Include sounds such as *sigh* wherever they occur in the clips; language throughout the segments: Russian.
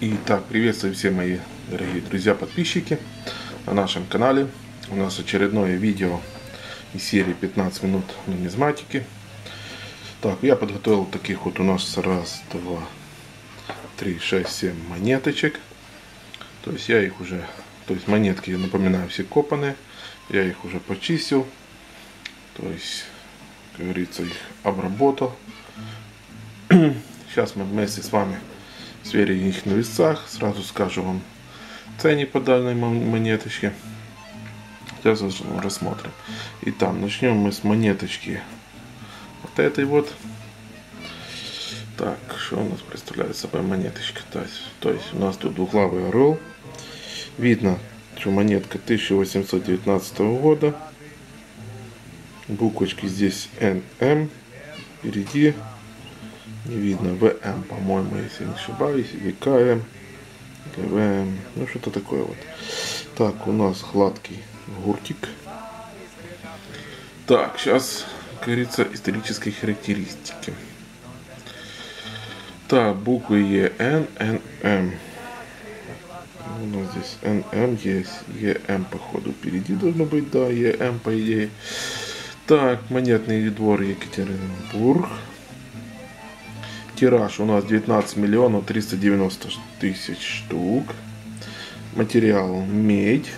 Итак, приветствую все мои дорогие друзья, подписчики на нашем канале. У нас очередное видео из серии 15 минут нумизматики. Так, я подготовил таких вот у нас раз, два, три, шесть, семь монеточек. То есть я их уже, то есть монетки, я напоминаю, все копанные. Я их уже почистил. То есть, как говорится, их обработал. *clears throat* Сейчас мы вместе с вами сверим их на весах. Сразу скажу вам ценник по данной монеточке. Сейчас рассмотрим. Итак, начнем мы с монеточки вот этой вот. Так, что у нас представляет собой монеточка? То есть, то есть у нас тут двуглавый орел. Видно, что монетка 1819 года. Буквочки здесь NM. Впереди не видно ВМ, по-моему, если не ошибаюсь, ВКМ, ГВМ, ну что-то такое вот. Так, у нас гладкий гуртик. Так, сейчас, как говорится, исторические характеристики. Так, буквы Е, Н, Н, М. У нас здесь НМ есть, ЕМ походу впереди должно быть, да, ЕМ по идее. Так, монетный двор Екатеринбург. Тираж у нас 19 миллионов 390 тысяч штук. Материал медь.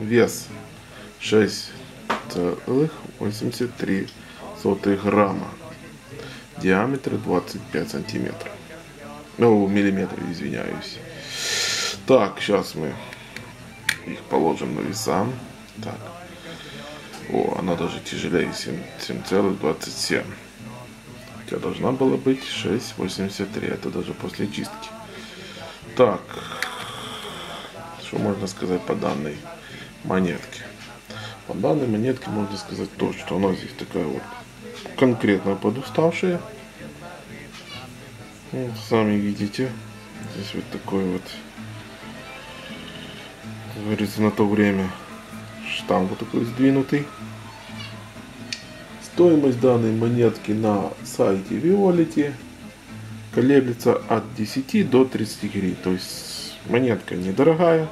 Вес 6,83 грамма. Диаметр 25 сантиметров. Ну, миллиметров, извиняюсь. Так, сейчас мы их положим на веса. Так. О, она даже тяжелее 7,27 хотя должна была быть 6,83. Это даже после чистки. Так, что можно сказать по данной монетке? По данной монетке можно сказать то, что она здесь такая вот конкретно подуставшая. Вот, сами видите, здесь вот такой вот, говорится, на то время штамп вот такой сдвинутый. Стоимость данной монетки на сайте Violet колеблется от 10 до 30 гривен. То есть монетка недорогая.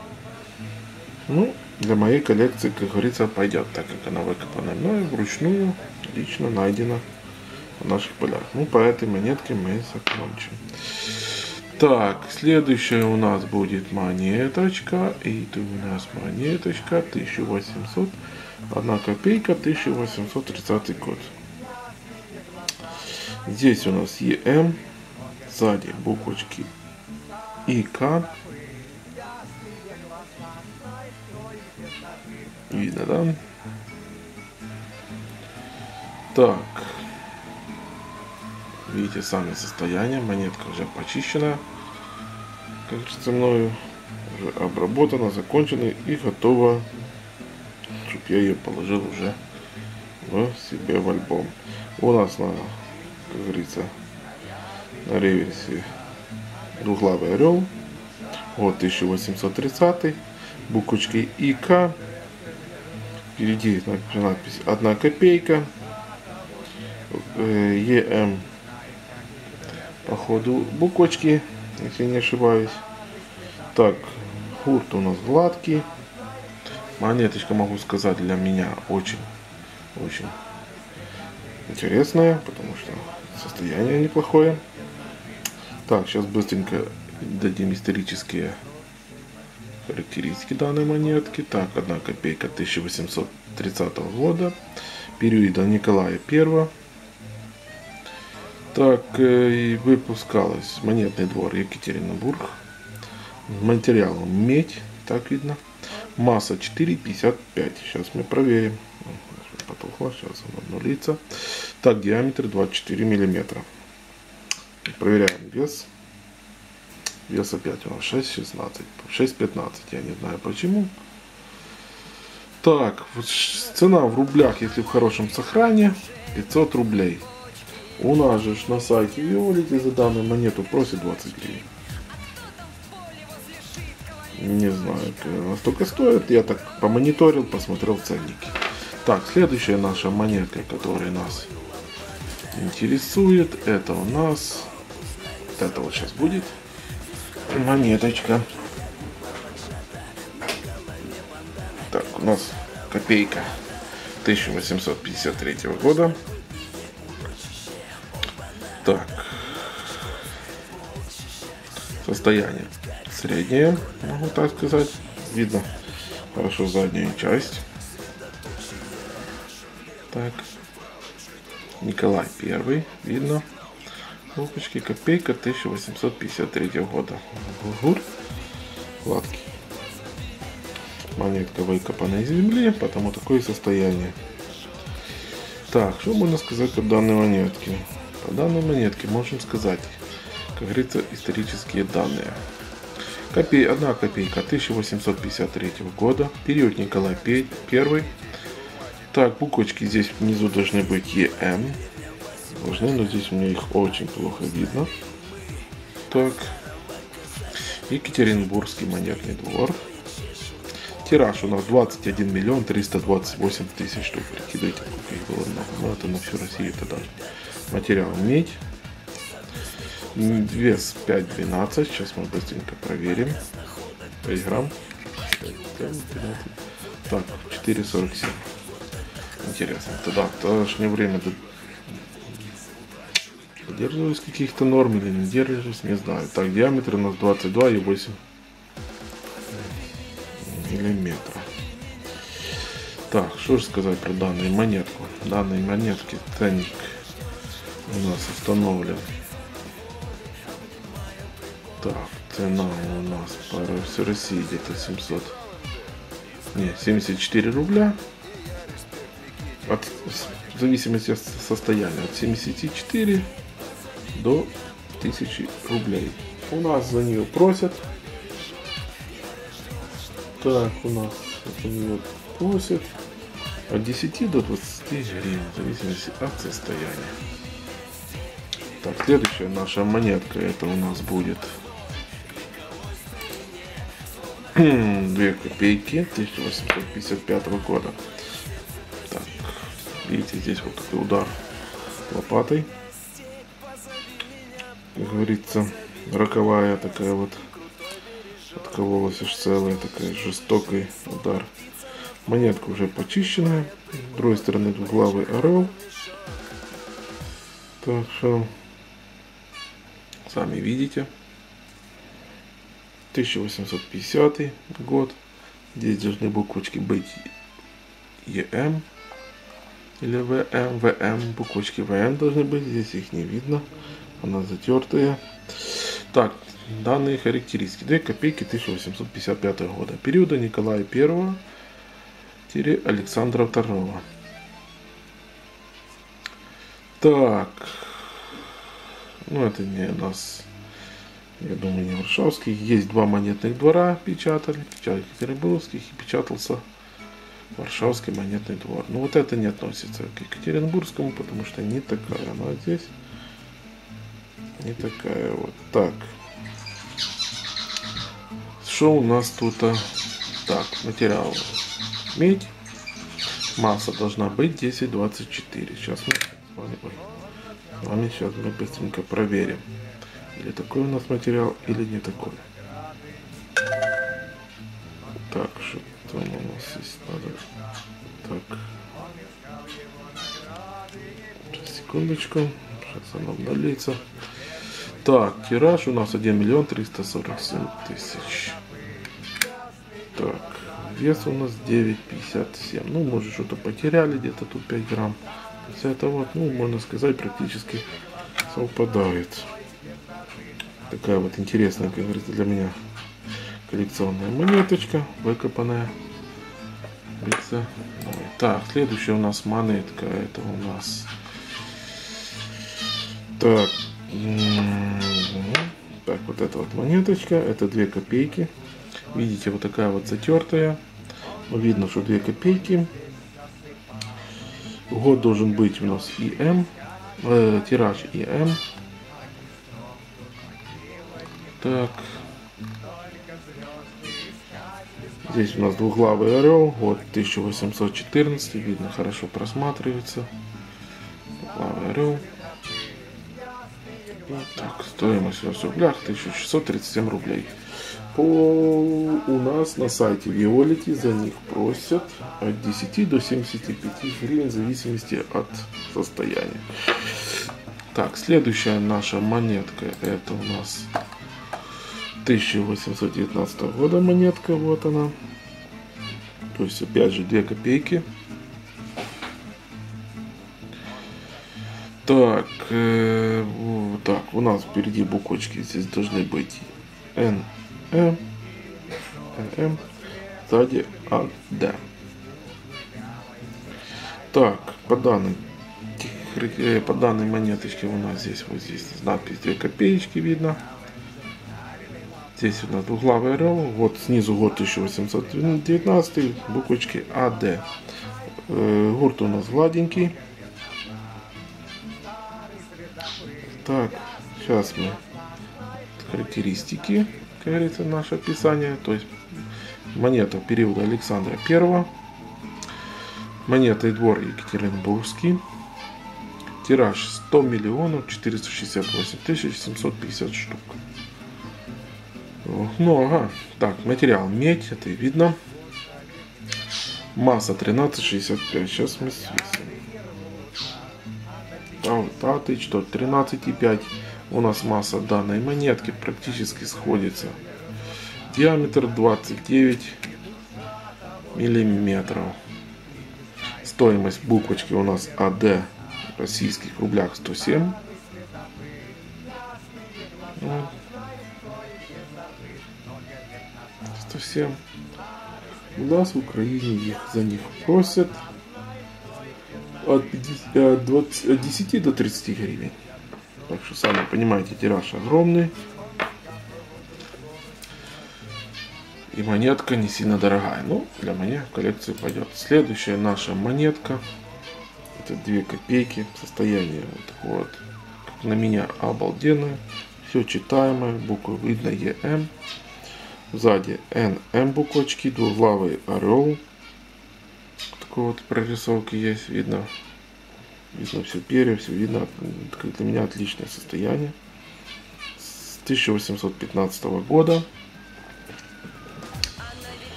Ну, для моей коллекции, как говорится, пойдет, так как она выкопана мной вручную, лично найдена в наших полях. Ну, по этой монетке мы закончим. Так, следующая у нас будет монеточка. И это у нас монеточка 1800 1 копейка, 1830 год. Здесь у нас ЕМ, сзади буквочки ИК. Видно, да? Так. Видите сами состояние. Монетка уже почищена. Кажется, мною уже обработана, закончена и готова чтобы я ее положил уже в себе в альбом. У нас на, как говорится, на реверсе двуглавый орел. Вот 1830 буквочки ИК. Впереди надпись 1 копейка. Э, ЕМ походу буквочки, если не ошибаюсь. Так, гурт у нас гладкий. Монеточка, могу сказать, для меня очень, очень интересная, потому что состояние неплохое. Так, сейчас быстренько дадим исторические характеристики данной монетки. Так, одна копейка 1830 года, периода Николая I. Так, э, и выпускалась монетный двор Екатеринбург. Материалом медь, так видно. Масса 4,55. Сейчас мы проверим. Потухло, сейчас оно обнулится. Так, диаметр 24 миллиметра. Проверяем вес. Вес опять у нас 6,16. 6,15. Я не знаю почему. Так, цена в рублях, если в хорошем сохране, 500 рублей. У нас же на сайте Виолити за данную монету просит 20 гривен. Не знаю, настолько стоит. Я так помониторил, посмотрел ценники. Так, следующая наша монетка, которая нас интересует, это у нас... Вот это вот сейчас будет. монеточка. Так, у нас копейка 1853 года. Так. Состояние среднее, могу так сказать. Видно хорошо заднюю часть. Так. Николай Первый, видно. Лопочки, копейка 1853 года. Гур. Гладкий. Монетка выкопана из земли, потому такое состояние. Так, что можно сказать о данной монетке? По данной монетке можем сказать, как говорится, исторические данные. Копей, одна копейка 1853 года, период Николай I. Так, буквочки здесь внизу должны быть ЕМ. Должны, но здесь у меня их очень плохо видно. Так. Екатеринбургский монетный двор. Тираж у нас 21 миллион 328 тысяч штук. Прикидывайте, их было много. Ну, это на всю Россию тогда. Материал медь. Вес 5,12. Сейчас мы быстренько проверим. 5 грамм. 5, 5, 15. Так, 4,47. Интересно. Тогда в тогдашнее время Держались каких-то норм или не держались, не знаю. Так, диаметр у нас 22,8 миллиметра. Так, что же сказать про данную монетку? Данной монетки ценник у нас установлен. Так, цена у нас по России где-то 700. Не, 74 рубля. От, в зависимости от состояния. От 74 до 1000 рублей. У нас за нее просят. Так, у нас за нее просят от 10 до 20 гривен, в зависимости от состояния. Так, следующая наша монетка, это у нас будет 2 копейки 1855 года. Так, видите, здесь вот такой удар лопатой как говорится, роковая такая вот откололась аж целая такая жестокий удар. Монетка уже почищенная. С другой стороны двуглавый орел. Так что сами видите. 1850 год. Здесь должны буквочки быть ЕМ или ВМ. ВМ. Буквочки ВМ должны быть. Здесь их не видно она затертая. Так, данные характеристики. 2 копейки 1855 года. Периода Николая I Александра II. Так. Ну, это не у нас, я думаю, не Варшавский. Есть два монетных двора печатали. Печатали Екатеринбургских и печатался Варшавский монетный двор. Но вот это не относится к Екатеринбургскому, потому что не такая она здесь не такая вот. Так. Что у нас тут? А? Так, материал. Медь. Масса должна быть 1024. Сейчас мы с вами, с вами сейчас мы быстренько проверим. Или такой у нас материал, или не такой. Так, что там у нас есть? Надо. Так. Сейчас, секундочку. Сейчас оно обновится. Так, тираж у нас 1 миллион 347 тысяч. Так, вес у нас 9,57. Ну, может, что-то потеряли, где-то тут 5 грамм. Есть это вот, ну, можно сказать, практически совпадает. Такая вот интересная, как говорится, для меня коллекционная монеточка, выкопанная. Так, следующая у нас монетка, это у нас... Так, так, вот эта вот монеточка, это 2 копейки. Видите, вот такая вот затертая. Видно, что 2 копейки. Год должен быть у нас ИМ. Э, тираж ИМ. Так. Здесь у нас двуглавый орел. Год 1814. Видно, хорошо просматривается. Двуглавый орел. Так, стоимость в рублях 1637 рублей. По у нас на сайте Виолити за них просят от 10 до 75 гривен в зависимости от состояния. Так, следующая наша монетка это у нас 1819 года монетка, вот она. То есть опять же 2 копейки. Так, э, так, у нас впереди буквочки здесь должны быть N, M, M, сзади А, Д. Так, по данным э, по данной монеточке у нас здесь вот здесь надпись 2 копеечки видно. Здесь у нас двуглавый орел. Вот снизу год 1819, буквочки АД. Э, гурт у нас гладенький. Так, сейчас мы характеристики, как говорится, наше описание. То есть монета периода Александра Первого. Монета и двор Екатеринбургский. Тираж 100 миллионов 468 тысяч 750 штук. Много. Так, материал медь, это видно. Масса 13,65. Сейчас мы свесим. Пятый, что 13,5 у нас масса данной монетки практически сходится. Диаметр 29 миллиметров. Стоимость буквочки у нас АД в российских рублях 107. Вот. 107. У нас в Украине их за них просят от, 50, от, 20, от 10 до 30 гривен. Так что сами понимаете, тираж огромный. И монетка не сильно дорогая. Ну, для меня в коллекцию пойдет. Следующая наша монетка. Это 2 копейки. Состояние вот вот. Как на меня обалденное. Все читаемое. Буквы видно ЕМ. Сзади НМ буквочки. Двуглавый орел такой вот прорисовки есть, видно, видно все перья, все видно, для меня отличное состояние. С 1815 года.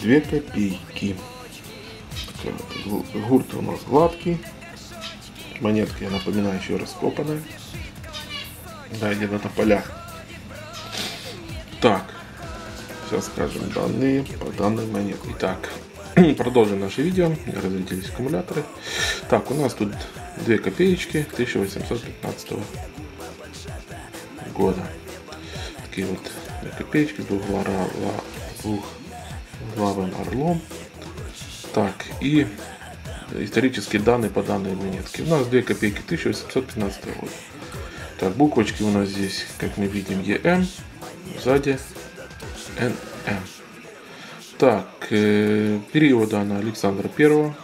Две копейки. Гурт у нас гладкий. Монетка, я напоминаю, еще раскопанная. Да, где-то на полях. Так, сейчас скажем данные по данной монете. Итак, *clears throat* Продолжим наше видео. Разлетелись аккумуляторы. Так, у нас тут 2 копеечки 1815 года. Такие вот 2 копеечки с двухглавым орлом. Так, и исторические данные по данной монетке. У нас 2 копейки 1815 года. Так, буквочки у нас здесь, как мы видим, ЕМ, сзади НМ. Так, э, периода она Александра Первого.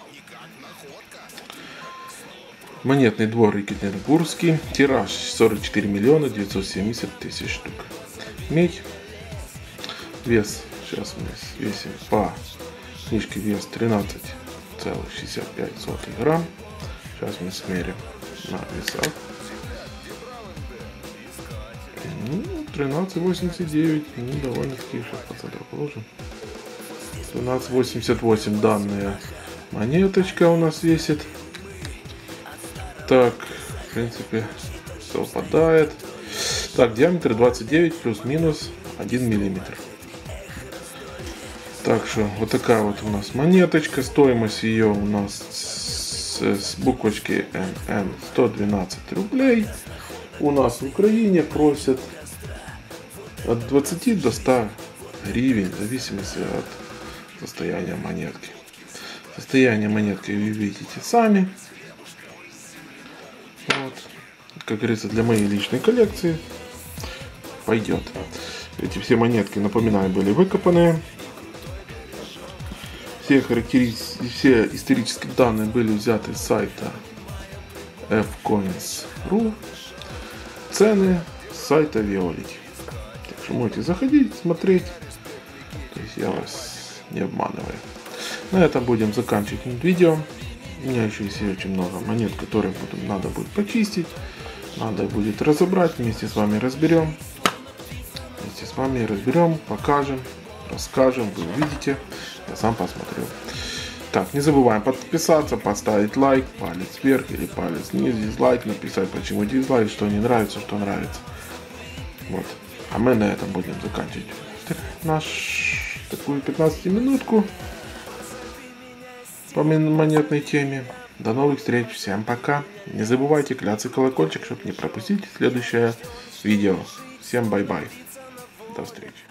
Монетный двор Екатеринбургский. Тираж 44 миллиона 970 тысяч штук. Медь. Вес. Сейчас мы весим по книжке вес 13,65 грамм. Сейчас мы смерим на весах. 13,89. Ну, довольно-таки 6% положим. 1288 данная монеточка у нас весит. Так, в принципе, совпадает. Так, диаметр 29 плюс-минус 1 миллиметр. Так что вот такая вот у нас монеточка. Стоимость ее у нас с, с буквочки НН 112 рублей. У нас в Украине просят от 20 до 100 гривен, в зависимости от состояние монетки. Состояние монетки вы видите сами. Вот. Как говорится, для моей личной коллекции пойдет. Эти все монетки, напоминаю, были выкопанные. Все характеристики, все исторические данные были взяты с сайта fcoins.ru. Цены с сайта Violet. Что можете заходить, смотреть. То есть я вас не обманывая. На этом будем заканчивать видео. У меня еще есть очень много монет, которые буду, надо будет почистить. Надо будет разобрать, вместе с вами разберем. Вместе с вами разберем, покажем, расскажем, вы увидите. Я сам посмотрю. Так, не забываем подписаться, поставить лайк, палец вверх или палец вниз, дизлайк, написать, почему дизлайк, что не нравится, что нравится. Вот. А мы на этом будем заканчивать наш такую 15 минутку по монетной теме. До новых встреч, всем пока. Не забывайте кляцать колокольчик, чтобы не пропустить следующее видео. Всем bye-bye. До встречи.